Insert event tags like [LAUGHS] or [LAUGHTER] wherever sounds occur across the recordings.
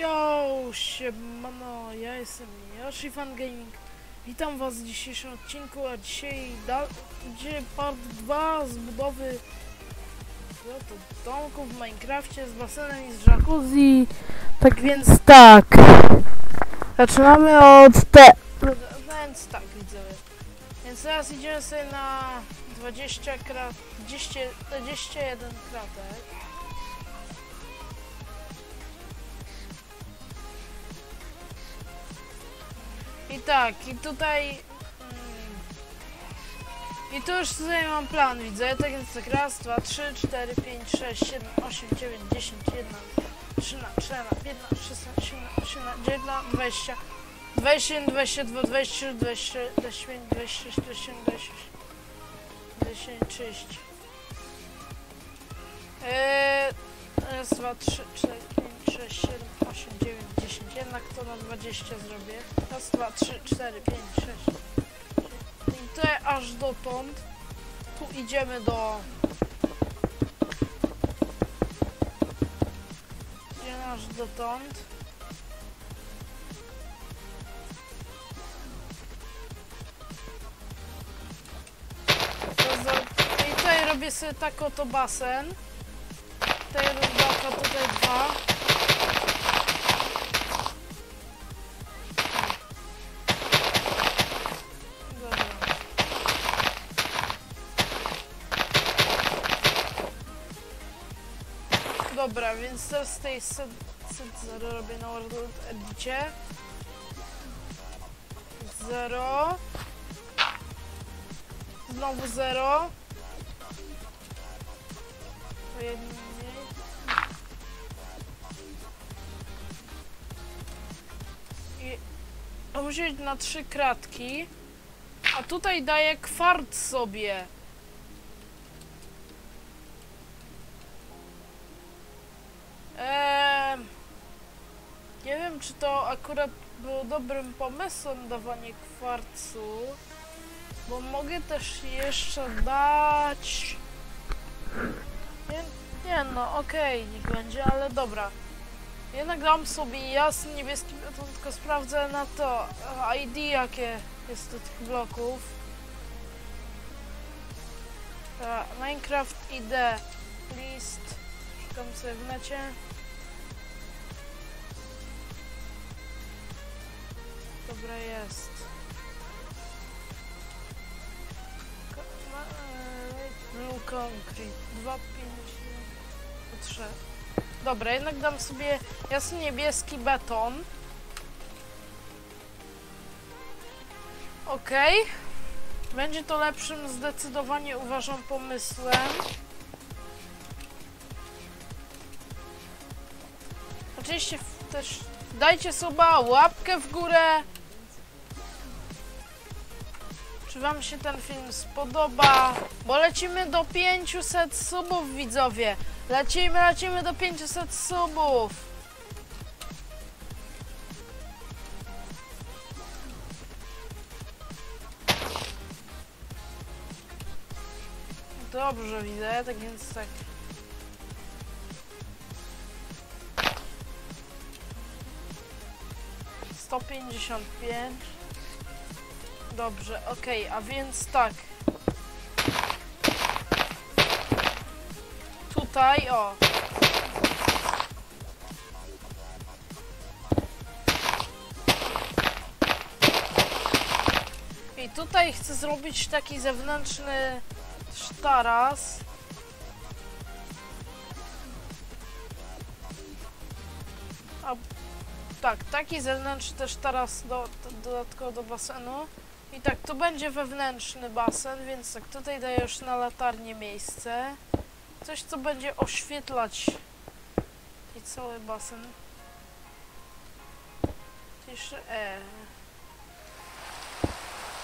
Yo, siemano, ja jestem Yoshi Fan Gaming. Witam was w dzisiejszym odcinku, a dzisiaj będzie part 2 z budowy no domku w Minecrafcie z basenem i z jacuzzi. Tak więc tak. Zaczynamy od te. Więc tak, widzowie. Więc teraz idziemy sobie na 20 krat, 20, 21 kratek. I tak, i tutaj... mm, I tu już tutaj mam plan, widzę. Tak więc tak raz, dwa, trzy, cztery, pięć, sześć, siedem, osiem, dziewięć, dziesięć, jedna, trzynaście, czternaście, piętnaście, szesnaście, siedemnaście, osiemnaście, dziewiętnaście, dwadzieścia. 21, 22, 23, 24, 25, 26, 27, 28, 29, 30. Eee, raz, dwa, trzy, cztery, pięć, sześć, siedem, osiem, dziewięć, dziesięć. Jednak to na 20 zrobię. Raz, dwa, trzy, cztery, pięć, sześć. I tutaj aż dotąd. Tu idziemy do... Idziemy aż dotąd. To I tutaj robię sobie tak oto basen. Tutaj jeden blok, a tutaj dwa. Dobra. Więc teraz z tej set, set 0 robię na World Edicie. 0 Znowu 0 być na trzy kratki. A tutaj daję kwart sobie. Eee, nie wiem, czy to akurat było dobrym pomysłem dawanie kwarcu. Bo mogę też jeszcze dać... Nie, nie no, okej, niech będzie, ale dobra. Jednak dam sobie jasny niebieski beton, tylko sprawdzę na to e, ID jakie jest do tych bloków. E, Minecraft ID list. Szukam sobie w necie. Dobra jest. Blue Concrete 253 Dobra, jednak dam sobie jasny niebieski beton. Okej. Będzie to lepszym zdecydowanie uważam pomysłem. Oczywiście też dajcie suba, łapkę w górę. Czy wam się ten film spodoba? Bo lecimy do 500 subów, widzowie. Lecimy, lecimy do 500 subów. Dobrze widzę, tak więc tak. Sto pięćdziesiąt pięć. Dobrze, okej, a więc tak. Tutaj, o. I tutaj chcę zrobić taki zewnętrzny sztaras. A, tak, taki zewnętrzny też taras do, do, dodatkowo do basenu. I tak, tu będzie wewnętrzny basen, więc tak, tutaj daję już na latarnię miejsce. Coś, co będzie oświetlać i cały basen. Jeszcze E.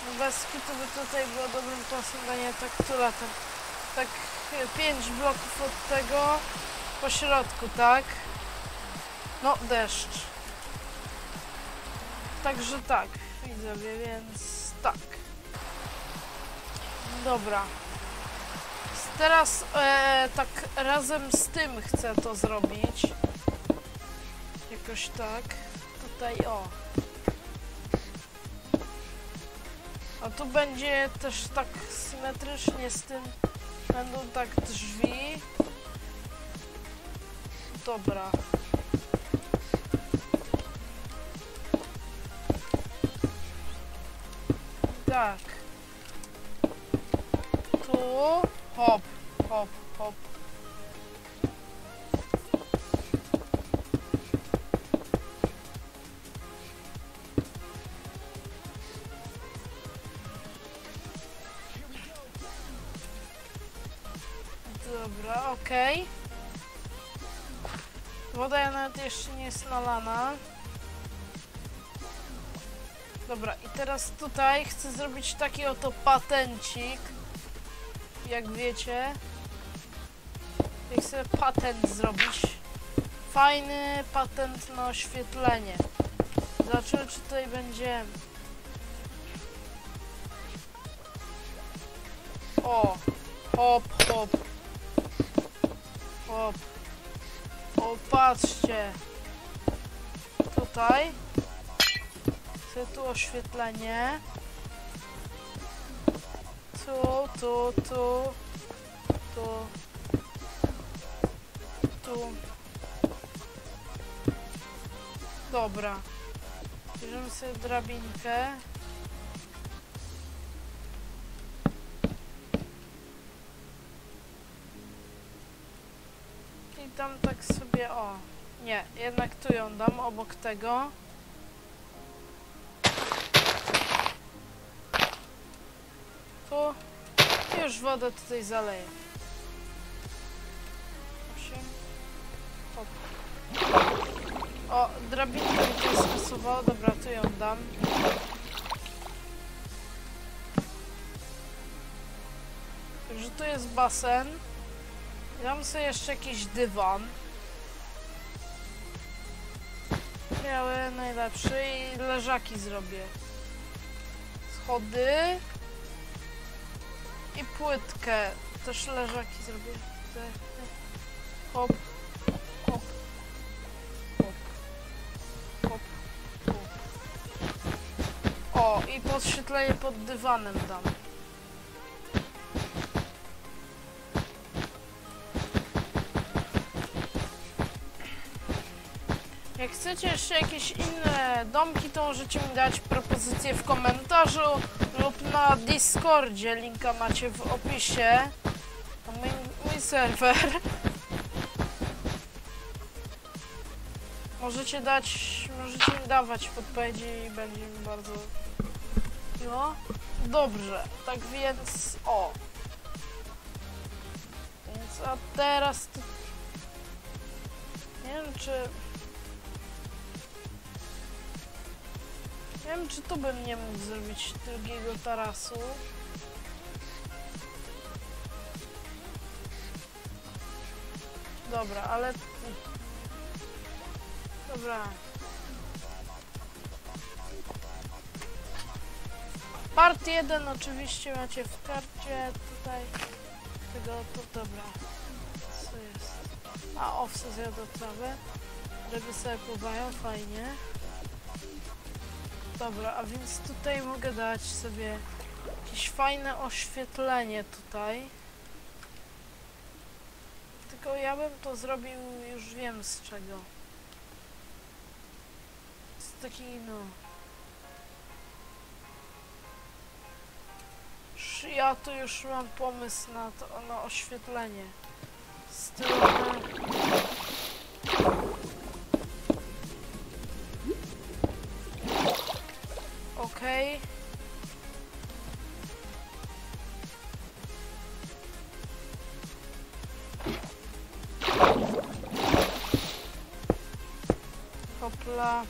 No Bez kitu by tutaj było dobrym czasem danie tak tu latem. Tak 5 bloków od tego po środku, tak? No, deszcz. Także tak, widzowie, więc tak. Dobra. Teraz e, tak razem z tym chcę to zrobić. Jakoś tak. Tutaj o. A tu będzie też tak symetrycznie z tym. Będą tak drzwi. Dobra. Tak. Tu. Hop, hop, hop. Dobra, okej. Woda nawet jeszcze nie jest nalana. Dobra, i teraz tutaj chcę zrobić taki oto patencik. Jak wiecie. Jak chcę patent zrobić. Fajny patent na oświetlenie. Zobaczymy, czy tutaj będzie... O! Hop, hop. Hop. O, patrzcie. Tutaj. Chcę tu oświetlenie. Tu, tu, tu. Tu. Tu. Dobra. Bierzemy sobie drabinkę. I tam tak sobie, o. Nie, jednak tu ją dam, obok tego. Już wodę tutaj zaleję. Osiem. Hop. O, drabinkę mi to skasowało. Dobra, tu ją dam. Że tu jest basen. Dam sobie jeszcze jakiś dywan. Biały najlepszy i leżaki zrobię. Schody. I płytkę. Też leżaki zrobię. Hop. Hop. Hop. Hop. Hop. O, i podświetlenie pod dywanem dam. Jak chcecie jeszcze jakieś inne domki, to możecie mi dać propozycje w komentarzu lub na Discordzie. Linka macie w opisie. To mój, mój serwer. Możecie dać, możecie mi dawać podpowiedzi i będzie mi bardzo miło. Dobrze, tak więc o. Więc a teraz. Nie wiem czy... Nie wiem, czy tu bym nie mógł zrobić drugiego tarasu. Dobra, ale... Dobra. Part 1 oczywiście macie w karcie tutaj. Tego to dobra. Co jest? A owce zjadł trawę. Ryby sobie pływają, fajnie. Dobra, a więc tutaj mogę dać sobie jakieś fajne oświetlenie tutaj. Tylko ja bym to zrobił, już wiem z czego. Z takiej, no... Ja tu już mam pomysł na to, na oświetlenie. Z tyłu... Hopla.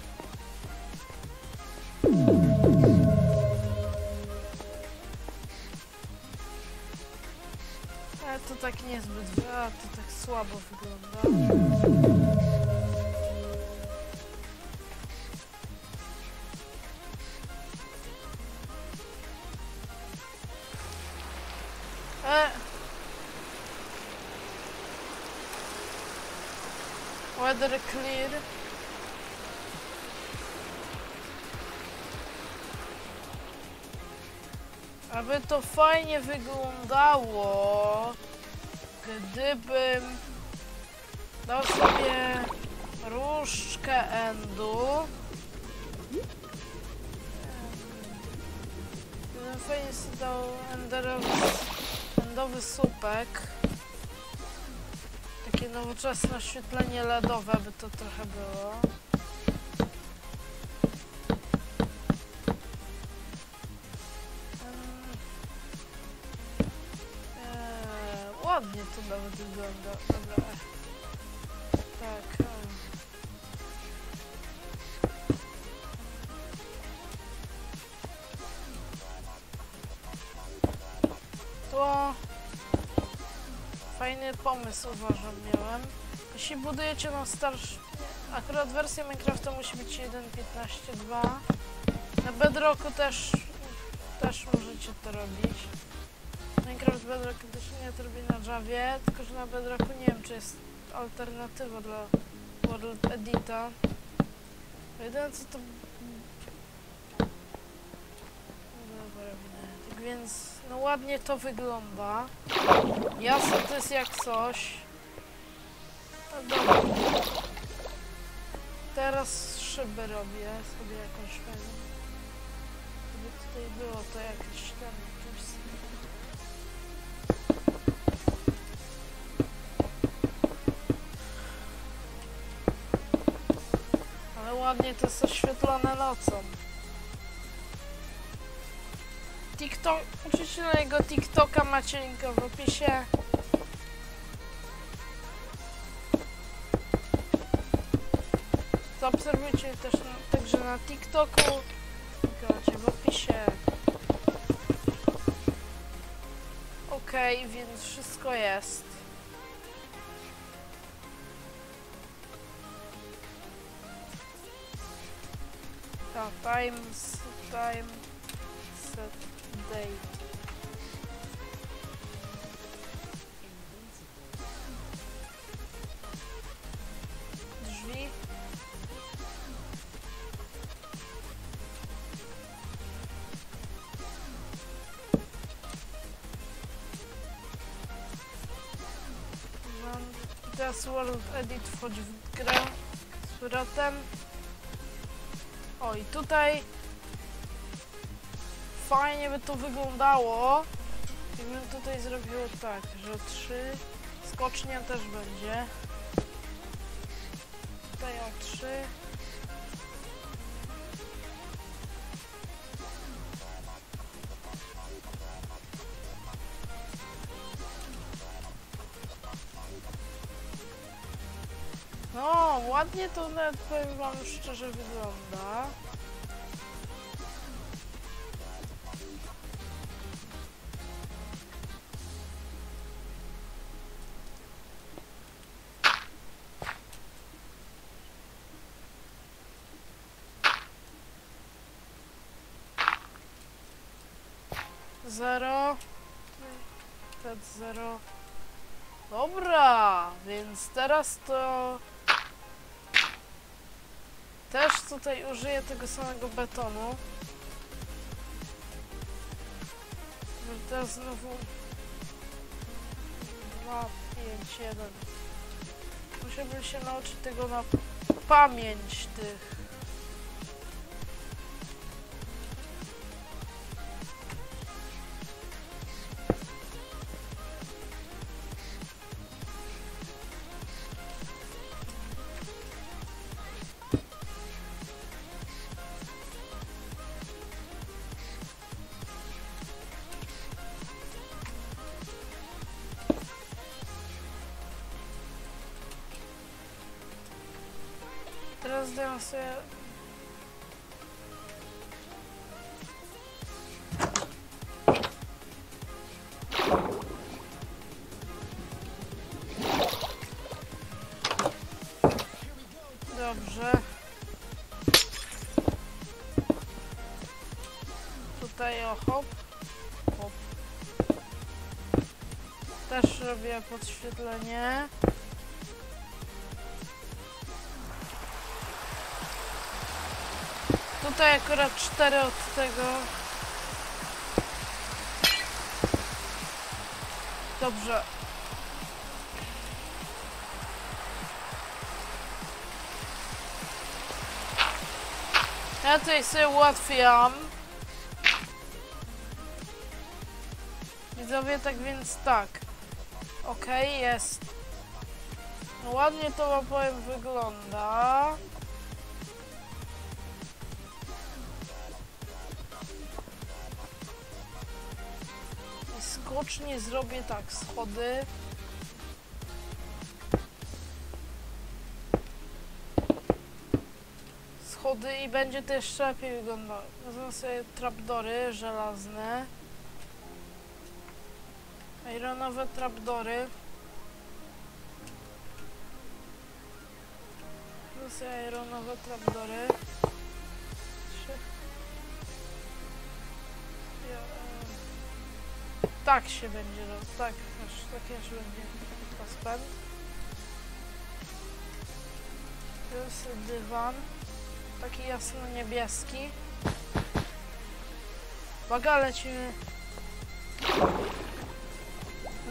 Ale to tak niezbyt, a to tak słabo wygląda. E. Weather clear. To fajnie wyglądało, gdybym dał sobie różdżkę endu. Gdybym fajnie sobie dał enderowy, endowy słupek. Takie nowoczesne oświetlenie LEDowe by to trochę było. Wygląda. Dobra. Tak. To fajny pomysł uważam miałem. Jeśli budujecie na starszy... Akurat wersja Minecrafta musi być 1.15.2. Na Bedrocku też, też możecie to robić. Minecraft Bedrock też nie to robi na Javie, tylko że na Bedrocku nie wiem czy jest alternatywa dla World Edita. Jedyne co to... Dobra, tak więc no ładnie to wygląda. Jasne to jest jak coś. No dobra. Teraz szyby robię sobie jakąś fajną. Żeby tutaj było to jakieś tam ładnie to jest oświetlone nocą. TikTok, oczywiście na jego TikToka macie linka w opisie. Zaobserwujcie też na, także na TikToku. Linka macie w opisie. Okej, więc wszystko jest. Times, time, set, date. Drzwi. Teraz World Edit wchodzi w grę z powrotem. O i tutaj fajnie by to wyglądało. Gdybym tutaj zrobiło tak, że trzy skocznia też będzie. Tutaj o trzy. Ładnie to nawet powiem wam szczerze wygląda. Zero. Ten zero. Dobra, więc teraz to tutaj użyję tego samego betonu. Żeby Teraz znowu 2, 5, 1. Musiałbym się nauczyć tego na pamięć tych. Sobie... Dobrze. Tutaj o hop. Hop. Też robię podświetlenie. Akurat cztery od tego. Dobrze. Ja tutaj sobie ułatwiam. Widzowie, tak więc tak. Okej, jest. No ładnie to wam powiem wygląda. Skocznie zrobię tak, schody. Schody i będzie to jeszcze lepiej wyglądało. Wezmę sobie trapdory żelazne. Ironowe trapdory. Wezmę sobie ironowe trapdory. Tak się będzie robić. Tak, aż, tak aż będzie rozpęd. To jest dywan. Taki jasno-niebieski. Uwaga, lecimy.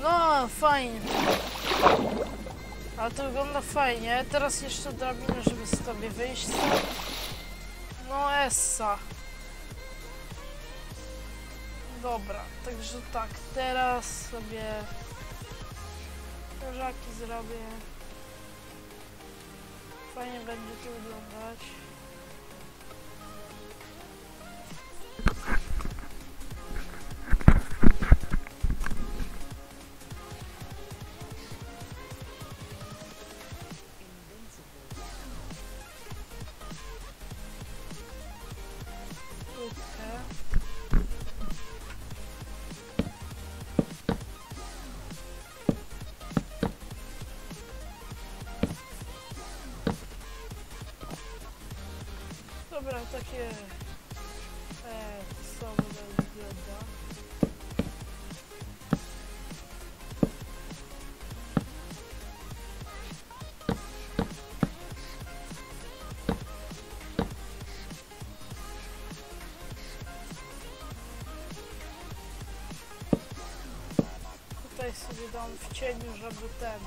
No, fajnie. Ale to wygląda fajnie. Teraz jeszcze drabinę, żeby z tobie wyjść. No, essa. Dobra, także tak, teraz sobie leżaki zrobię. Fajnie będzie to wyglądać. Sobie dam w cieniu, żeby ten.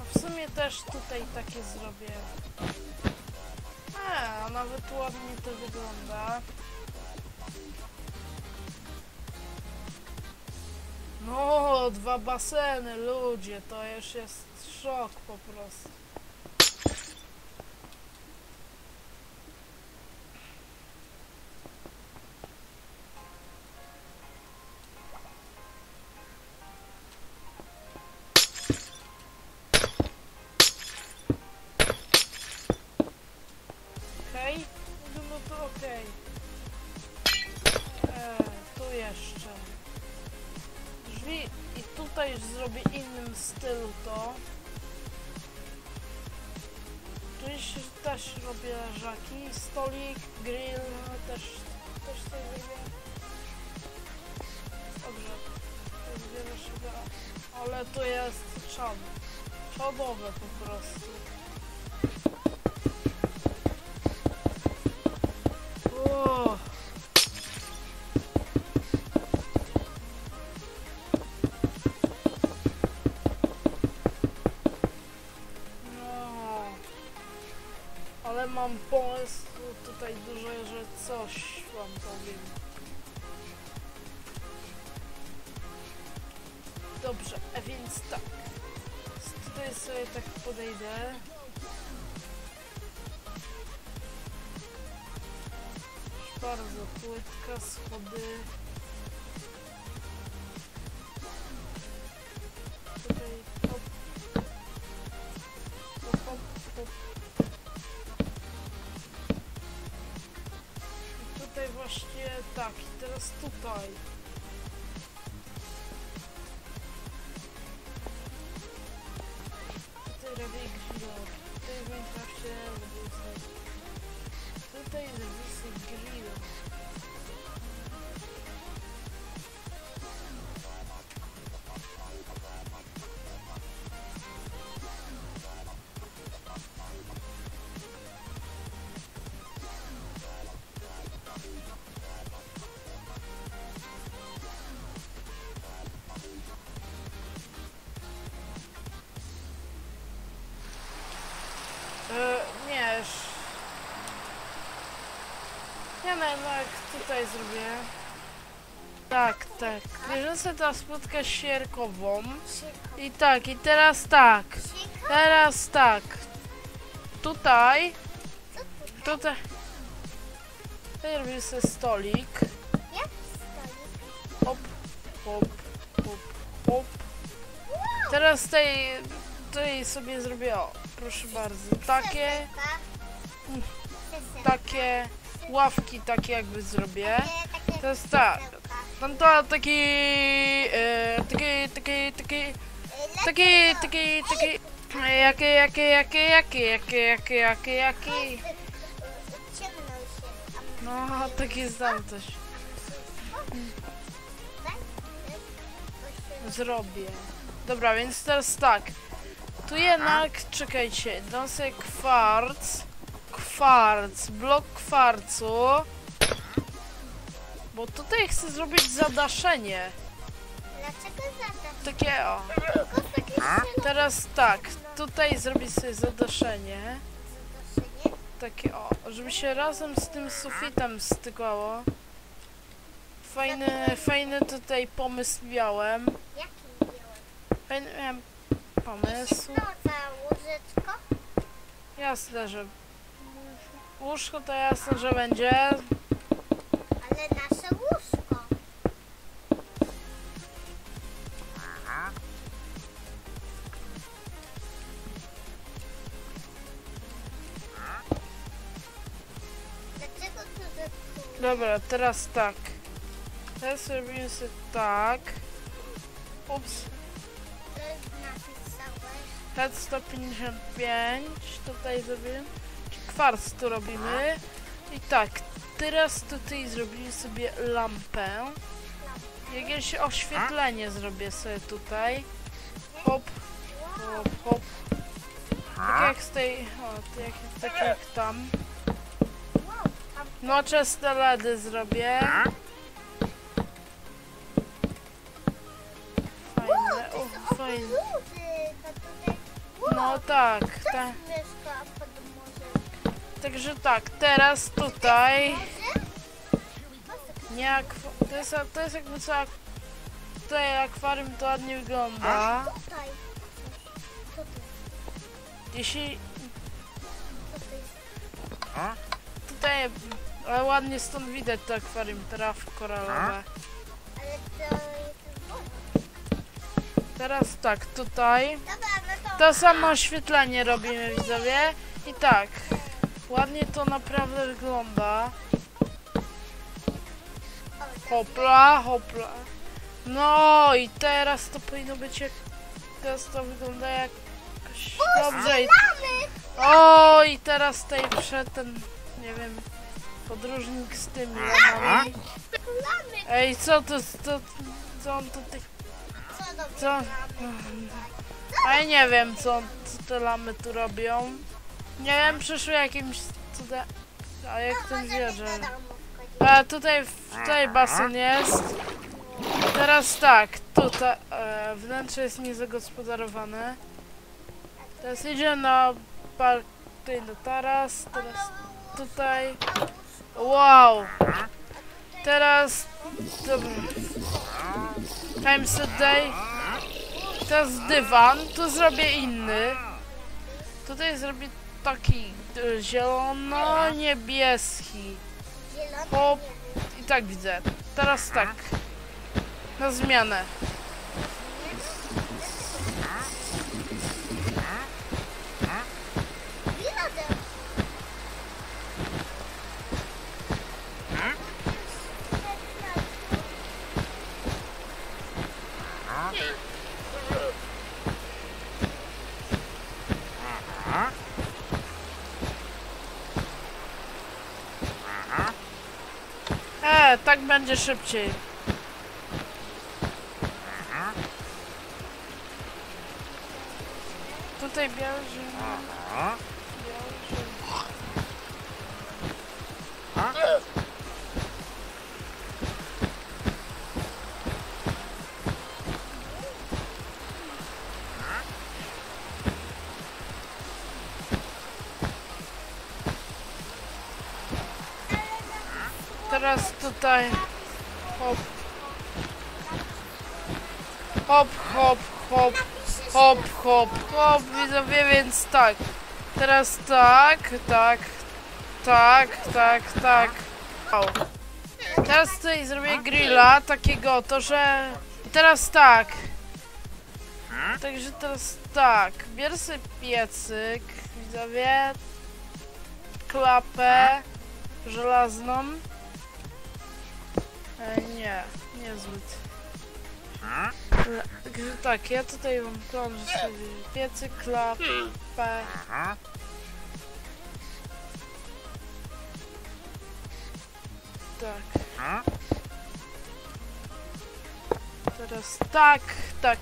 A w sumie też tutaj takie zrobię. A, a nawet ładnie to wygląda. No, dwa baseny, ludzie, to już jest szok po prostu. Stolik, grill, no też, też sobie zrobię. Dobrze, to zbierę się ale tu jest czad. Czadowe po prostu. O! No. Ale mam pomysł schody. Tutaj hop. Hop, hop, hop. I tutaj właśnie tak, i teraz. Tutaj tutaj zrobię. Tak, tak. Sobie teraz spotkę sierkową. I tak, i teraz tak. Teraz tak. Tutaj. Tutaj. Tutaj robię sobie stolik. Hop, hop, hop, hop. Teraz tej, tutaj sobie zrobię, o, proszę bardzo, takie, takie ławki, takie jakby zrobię. To jest tak. Tam to taki, e, taki, taki, taki, taki, taki, taki, jakie, jakie, jakie, jakie, jakie, jakie, jakie, jakie. Się. No, taki znam coś. Zrobię. Dobra, więc teraz tak. Tu jednak, czekajcie, dam kwarc. Kwarc, blok kwarcu. Bo tutaj chcę zrobić zadaszenie. Dlaczego zadasz? Takie o. Teraz tak, tutaj zrobić sobie zadaszenie. zadaszenie? Takie o, żeby się razem z tym sufitem stykało. Fajny, fajny tutaj pomysł miałem. Jaki biały? Fajny miałem To pomysł. za łożeczko? Jasne, że łóżko to jasne, że będzie. Ale nasze łóżko. Dlaczego tu zepsułeś? Dobra, teraz tak. Teraz robimy sobie tak. Ups, To napisałeś. head 155. Tutaj zrobimy. Kwarc tu robimy. I tak, teraz tutaj zrobimy sobie lampę. Jakieś oświetlenie zrobię sobie tutaj. Hop, hop, hop. Tak jak z tej, o, tak jak, tak jak tam. Noczesne LEDy zrobię. Fajne, o, fajne. No tak, tak. Także tak, teraz tutaj. Nie akwa- to jest, to jest jakby co ak- tutaj akwarium to ładnie wygląda. Jeśli tutaj, ale ładnie stąd widać to akwarium, traf koralowe. Ale to jest woda. Teraz tak, tutaj. No. To samo oświetlenie robimy widzowie. I tak, ładnie to naprawdę wygląda. Hopla, hopla. No i teraz to powinno być jak... Teraz to wygląda jakoś dobrze. I-! O i teraz tutaj przed ten, nie wiem, podróżnik z tymi lamami. Ej, co to, to, co on tutaj, Co ja nie wiem, co, on- co te lamy tu robią. Nie wiem, przyszły jakimś cudem. A jak ten wierzy. A tutaj, tutaj basen jest. Teraz tak, tutaj e, wnętrze jest niezagospodarowane. Teraz idziemy na park, tutaj na taras, teraz tutaj. Wow! Teraz, dobra. Time set day. Teraz dywan, tu zrobię inny. Tutaj zrobię taki e, zielono-niebieski. Hop. I tak widzę. Teraz tak. Na zmianę. Tak będzie szybciej. Tutaj biały, że... Teraz tutaj. Hop. Hop, hop, hop. Hop, hop, hop, widzowie, więc tak. Teraz tak, tak, tak, tak, tak. Au. Teraz tutaj zrobię grilla takiego, to że... Teraz tak. Także teraz tak. Bierę sobie piecyk, widzowie. Klapę żelazną. Nie, niezbyt. Także tak, ja tutaj mam plan, że sobie piecyk, klapę. Tak. Teraz tak, tak.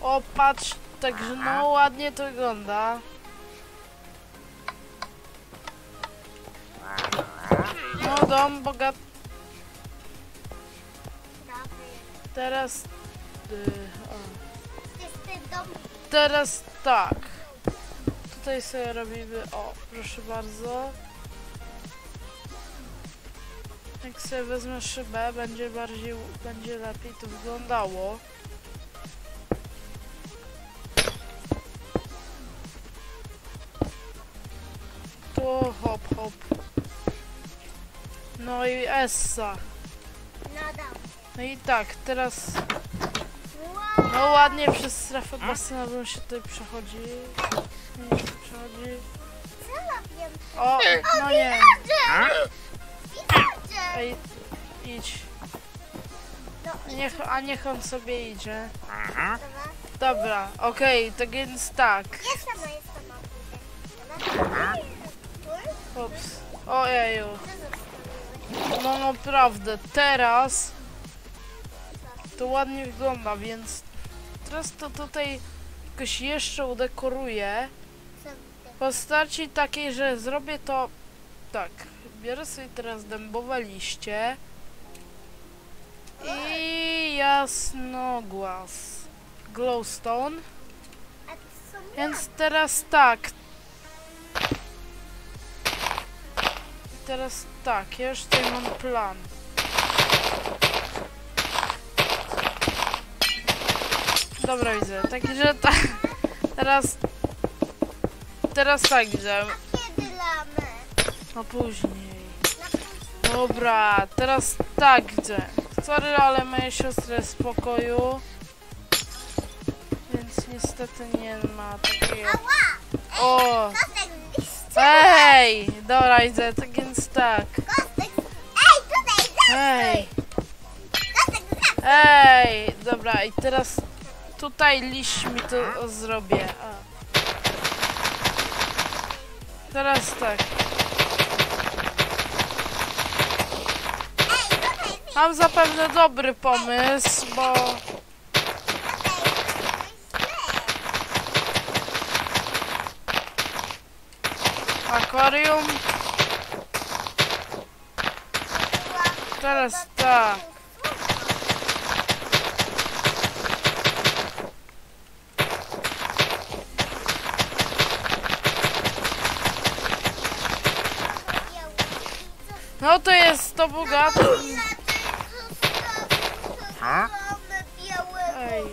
O, patrz, także no ładnie to wygląda. No dom bogat. Teraz... y. Teraz tak. Tutaj sobie robimy. O, proszę bardzo. Jak sobie wezmę szybę, będzie bardziej, będzie lepiej to wyglądało. Tu hop hop. No i Essa. No i tak, teraz no ładnie przez strefę basenową się tutaj przechodzi. Nie przechodzi. Co robię? O, no nie. Ej, idź. Niech, a niech on sobie idzie. dobra. Okej, tak więc tak. Dobra. Ups. Ojeju. No naprawdę, teraz to ładnie wygląda, więc teraz to tutaj jakoś jeszcze udekoruję. W postaci takiej, że zrobię to tak. Biorę sobie teraz dębowe liście i jasnogłaz. Glowstone. Więc teraz tak. Teraz tak, tutaj mam plan. Dobra, widzę. Także tak. Teraz. Teraz tak widzę. Kiedy lamy? No później. Dobra, teraz tak widzę. Sorry, ale moja siostra jest w pokoju. Więc niestety nie ma takiego. O! Ej! Dobra, widzę, tak więc tak. Ej, Ej! Dobra, i teraz tutaj liść mi to zrobię. A. Teraz tak. Mam zapewne dobry pomysł, bo... Akwarium. Teraz tak. No to jest to bogaty. Ej,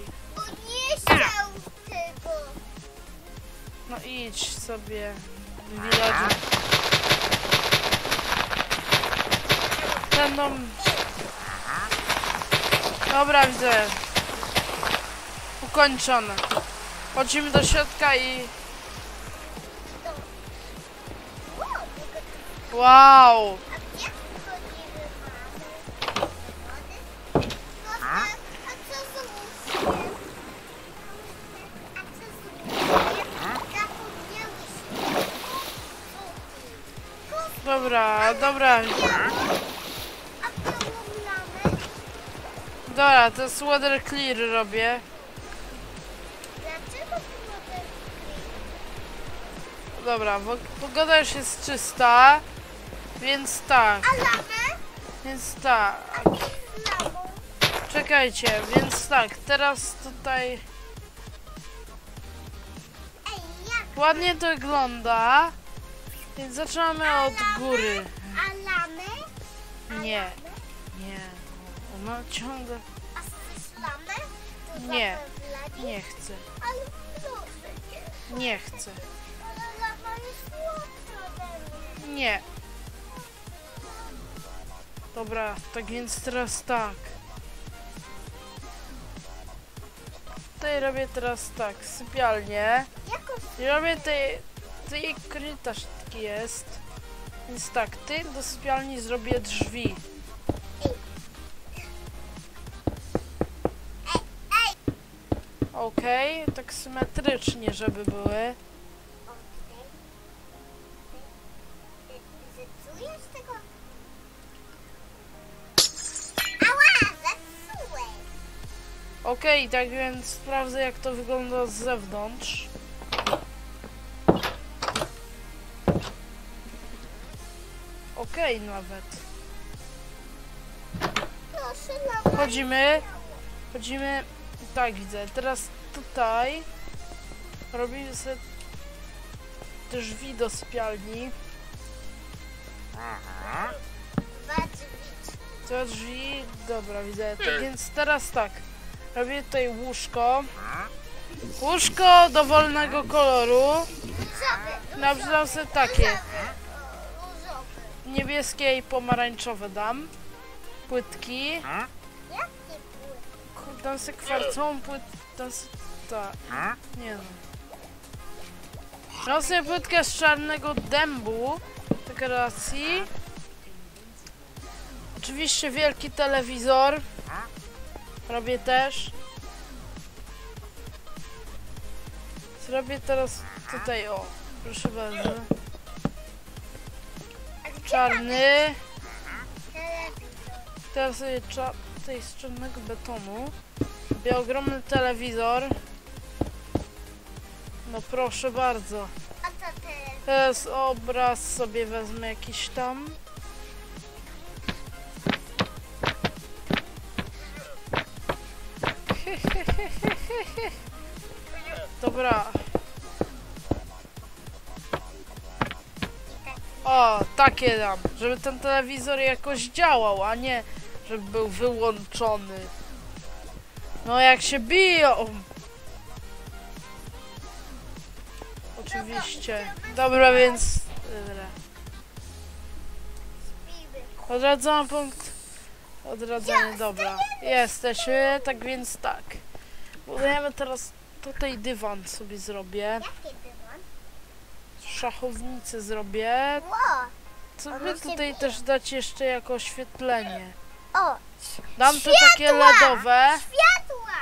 no idź sobie w village'u. Ten dom... Dobra, widzę. Ukończone. Chodzimy do środka i... Wow! Dobra, dobra. To jest water clear robię. Dobra, bo pogoda już jest czysta. Więc tak, więc tak. Czekajcie, więc tak, teraz tutaj ładnie to wygląda. Więc zaczynamy od góry. Nie. Nie. Ona ciągle... A chcesz lamę? Tu Nie. Nie chcę. Ale proszę cię. Nie chcę. Ale lama jest słodsza ode mnie. Nie. Dobra, tak więc teraz tak. Tutaj robię teraz tak, sypialnię. Jakoś I robię tej, tej korytarz taki jest. Więc tak, ty do sypialni zrobię drzwi. Okej, tak symetrycznie, żeby były. Okej, tak więc sprawdzę jak to wygląda z zewnątrz. Okej nawet. Proszę, lama. Chodzimy. Chodzimy. Tak widzę. Teraz tutaj robimy sobie drzwi do sypialni. Dwa drzwi. Te drzwi, dobra widzę. Tak więc teraz tak. Robię tutaj łóżko. Łóżko dowolnego koloru. Różowy. Nabrzdam sobie takie. Niebieskie i pomarańczowe dam. Płytki. Płyn? Dam sobie kwarcową płytkę. Dam sobie... Tak. Nie no. Dam sobie płytkę z czarnego dębu. Dekoracji. Oczywiście wielki telewizor. Robię też. Zrobię teraz tutaj o. Proszę bardzo. Czarny. Teraz cza- tutaj z czarnego betonu. Robię ogromny telewizor. No proszę bardzo. Teraz obraz sobie wezmę jakiś tam. [LAUGHS] Dobra. O, takie dam, żeby ten telewizor jakoś działał, a nie żeby był wyłączony. No jak się biją. Oczywiście. Dobra, więc... Dobra. Odradzam punkt. Odradzanie, dobra. Jesteśmy, tak więc tak. Budujemy teraz tutaj dywan sobie zrobię. Szachownicę zrobię. Co się tutaj też dać jeszcze jako oświetlenie. O! Dam to takie! LEDowe. Światła!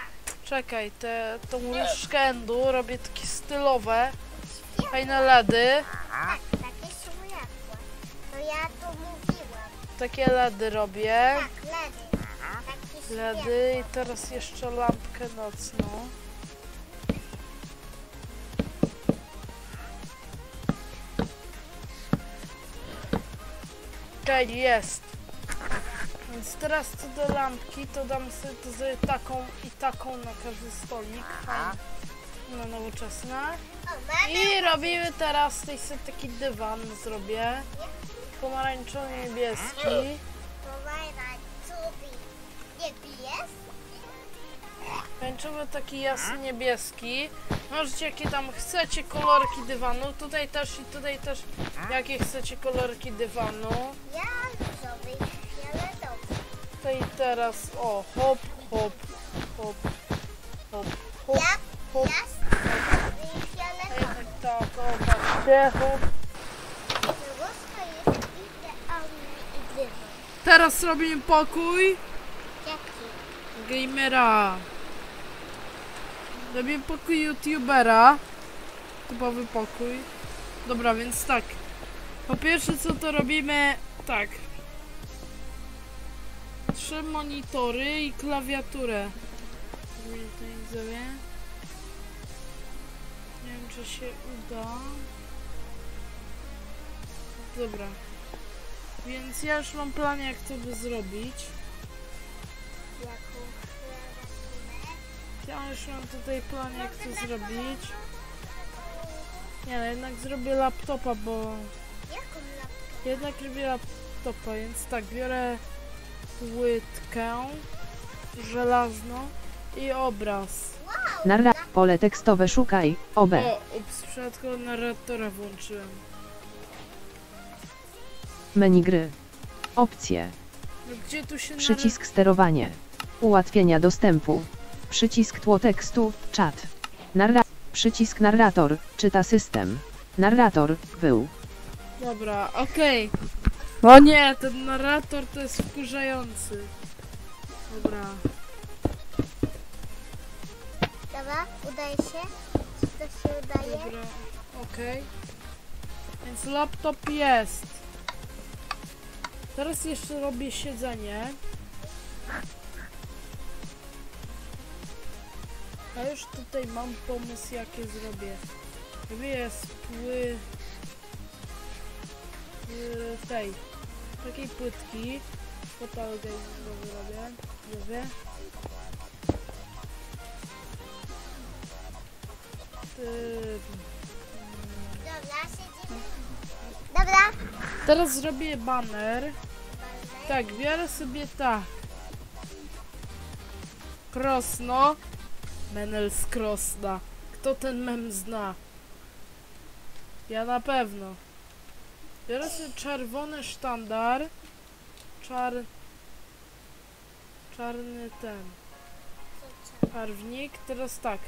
Czekaj, te, tą łyżkę endu robię takie stylowe. Fajne LEDy. Tak, takie światła. To ja tu mówiłam. Takie LEDy robię. Tak, ledy. LEDy i teraz jeszcze lampkę nocną. Okej, jest. Więc teraz co do lampki, to dam sobie, taką i taką na każdy stolik. No. O, mamy I robimy teraz tutaj sobie taki dywan zrobię. Pomarańczowo-niebieski. pomarańczowy. Jaki Pomarańczowy taki jasny niebieski. Możecie jakie tam chcecie kolorki dywanu. Tutaj też i tutaj też jakie chcecie kolorki dywanu. Ja różowy i fioletowy. Tutaj teraz o hop, hop, hop, hop, hop, Ja, hop. ja różowy i fioletowy. tak, tak, o patrzcie, hop. Jest i dywan. Teraz robimy pokój Jaki? gamera. Robimy pokój youtubera. Typowy pokój. Dobra, więc tak. Po pierwsze co to robimy, tak. Trzy monitory i klawiaturę. Nie wiem czy się uda. Dobra. Więc ja już mam plan jak to by zrobić. Ja już mam tutaj plan jak to zrobić. Nie no, jednak zrobię laptopa, bo jednak robię laptopa laptopa, więc tak, biorę płytkę żelazną i obraz. Narra pole tekstowe szukaj. OB. O, ups, przypadkowo narratora włączyłem. Menu gry. Opcje. No gdzie tu się Przycisk sterowanie. Ułatwienia dostępu. Przycisk tło tekstu, czat. Narra przycisk narrator, czyta system. Narrator, był. Dobra, okej. O nie, ten narrator to jest wkurzający. Dobra. Dobra, udaje się? Czy to się udaje? Dobra, okej. Więc laptop jest. Teraz jeszcze robię siedzenie. A już tutaj mam pomysł jakie zrobię. Robię spły... y, tej, takiej płytki. Total gamingowy robię. Robię. Ty, Dobra, siedzimy. Dobra. Teraz zrobię banner. Tak, biorę sobie tak. Krosno. Menel z Krosna. Kto ten mem zna? Ja na pewno. Biorę sobie czerwony sztandar. Czar... Czarny ten. Barwnik. Teraz tak.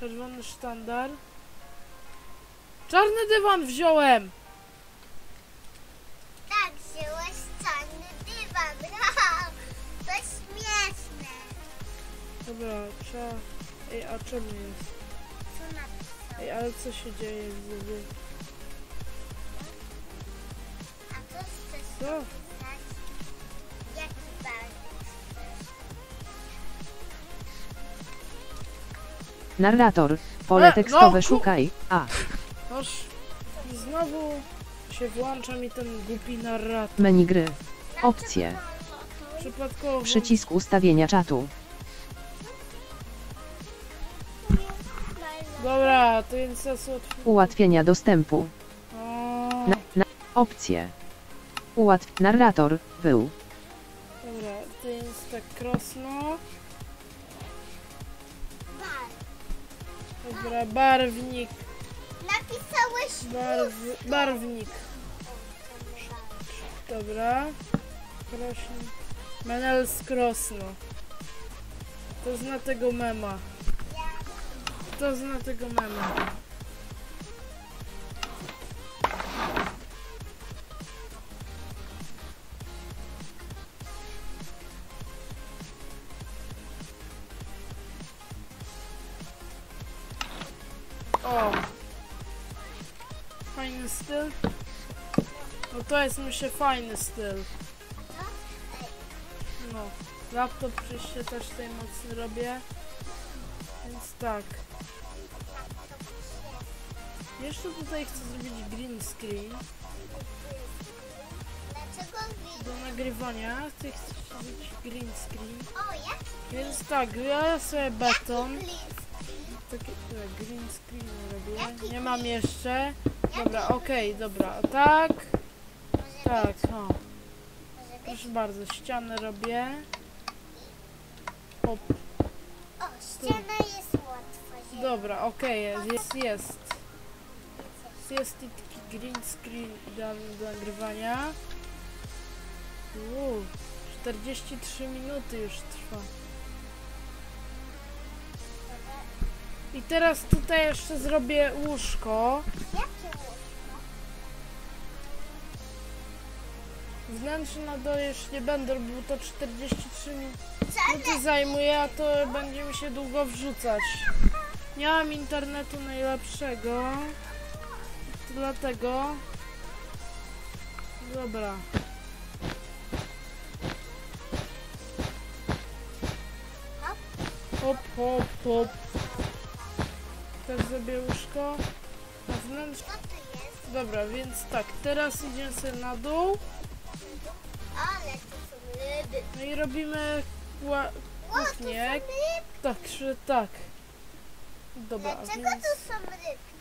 Czerwony sztandar. Czarny dywan wziąłem! Tak, wziąłeś czarny dywan. Brawo. [LAUGHS] To śmieszne. Dobra, trzeba... Ej, a czemu jest? Co napisał? Ej, ale co się dzieje głowie? A co chcesz Co? napisać? Jaki barwnik chcesz? Narrator, pole E, no, tekstowe ku- szukaj. A. Aż znowu się włącza mi ten głupi narrator. Menu gry. Opcje. Przypadkowo... Przycisk ustawienia czatu. Dobra, to teraz otw... Ułatwienia dostępu. Na, na, opcje. Ułatw. Narrator, był. Dobra, to jest tak krosno. Bar. Dobra, barwnik. Napisałeś Barw... Barwnik. Dobra. Krośny. Menel z Krosno. To zna tego mema. To zna tego mema. O! Fajny styl. No to jest myślę fajny styl. No, laptop oczywiście też tutaj mocno robię. Więc tak. Jeszcze tutaj chcę zrobić green screen Dlaczego do nagrywania. Chcę zrobić green screen. O, jaki Więc tak, biorę sobie beton. Taki e, green screen robię. Nie mam jeszcze. Dobra, okej, dobra. Tak, tak, o. Proszę bardzo, ścianę robię. Hop. O, ściana jest łatwa. Dobra, okej, jest, jest, jest. Jest taki green screen idealny do nagrywania. Uuu, 43 minuty już trwa. I teraz tutaj jeszcze zrobię łóżko. Jakie łóżko? Wnętrze na dole już nie będę robił, to 43 minuty zajmuje, a to będzie mi się długo wrzucać. Nie mam internetu najlepszego. Dlatego... Dobra. Hop, hop, hop. Też zrobię łóżko. A to jest? Dobra, więc tak, teraz idziemy sobie na dół. Ale to są ryby. No i robimy kła- to kuchnię. ryby. Tak, że tak. Dobra, Dlaczego więc, tu są rybki?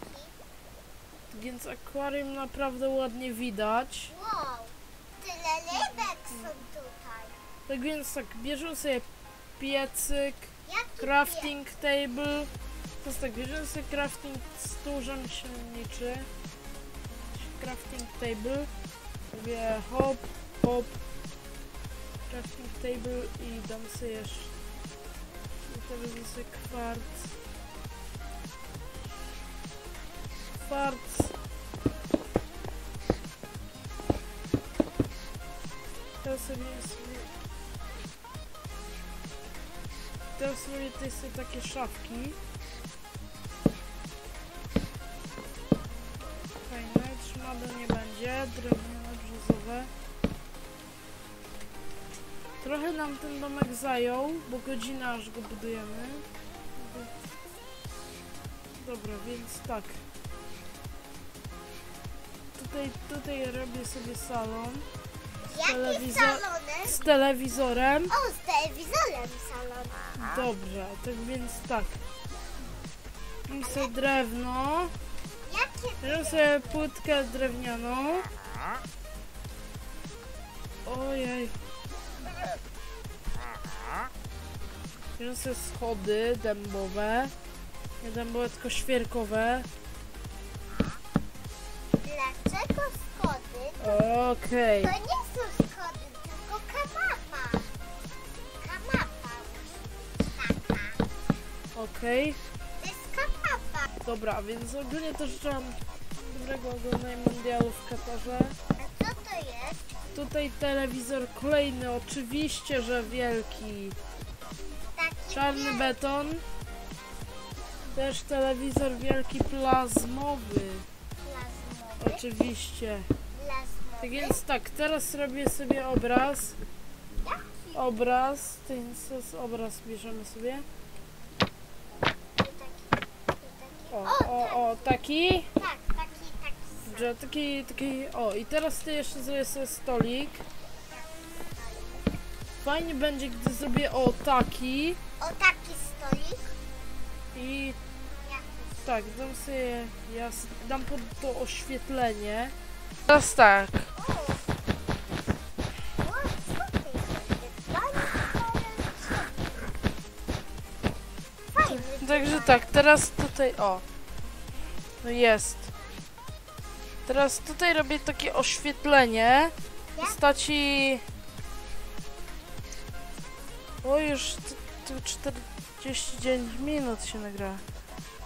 Więc akwarium naprawdę ładnie widać. Wow. tyle rybek są tutaj. Tak więc tak, bierzemy sobie piecyk, Jaki crafting table. To jest tak, bierzemy sobie crafting stół rzemieślniczy. Crafting table. Sobie hop, hop. Crafting table i dam sobie jeszcze. I to wezmę sobie kwarc. Kwarc. Sobie, sobie tutaj są takie szafki. Fajne, trzymady nie będzie, drewniane, brzozowe. Trochę nam ten domek zajął, bo godzina aż go budujemy. Dobra, więc tak. Tutaj, tutaj robię sobie salon Telewizor- salonem? z telewizorem. O, z telewizorem salon. Dobrze, tak więc tak. I sobie drewno. Jakie Bierzemy sobie płytkę drewnianą. Ojej. Sobie schody dębowe. Nie dębowe, tylko świerkowe. Dlaczego schody? Okej. To nie Okej. To jest kanapa. Dobra, więc ogólnie to życzę wam dobrego oglądania mundialu w Katarze. A co to jest? Tutaj telewizor kolejny, oczywiście, że wielki. Taki Czarny wielki. beton. Też telewizor wielki plazmowy. Plazmowy. Oczywiście. Plazmowy. Tak więc tak, teraz robię sobie obraz. Jaki? Obraz, ten obraz bierzemy sobie. Tu taki, tu taki. O, tak. o, o, taki. Tak, taki, taki. Taki, taki, o i teraz ty jeszcze zrobię sobie stolik. Fajnie będzie, gdy zrobię o taki O taki stolik. i tak, dam sobie, ja dam pod to oświetlenie. Teraz tak, Także tak, teraz tutaj, o. No jest. Teraz tutaj robię takie oświetlenie w postaci... O, już tu 49 minut się nagra.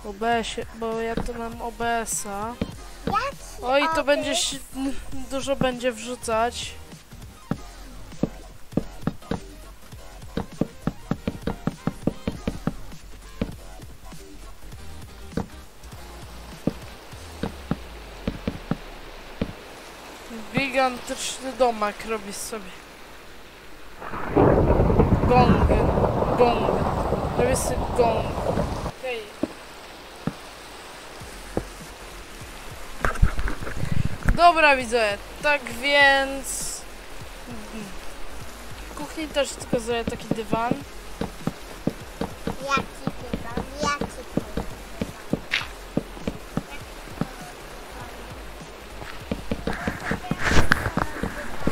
W OBS-ie, bo ja tu mam OBS-a. Oj, to będzie się, dużo będzie wrzucać. Gigantyczny domek robisz sobie. Gong, gong. Robię sobie gong. Okej. Dobra, widzę. Tak więc... W kuchni też tylko zrobię taki dywan. Jaki dywan? Jaki to jest dywan?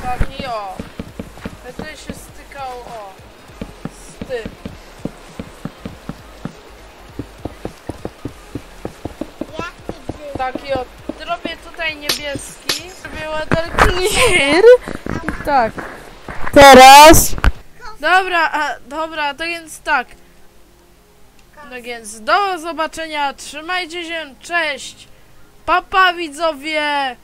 Taki o. Będę się stykał o. Z tym. Jaki dywan? Taki o. Robię tutaj niebieski. Robię I tak. Teraz. Dobra, a, dobra, to więc tak. No więc do zobaczenia. Trzymajcie się. Cześć. Papa widzowie.